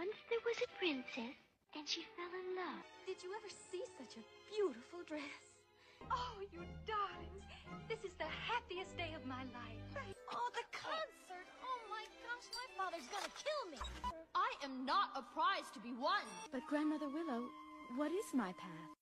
Once there was a princess, and she fell in love. Did you ever see such a beautiful dress? Oh, you darlings. This is the happiest day of my life. Oh, the concert! Oh my gosh, my father's gonna kill me! I am not a prize to be won! But Grandmother Willow, what is my path?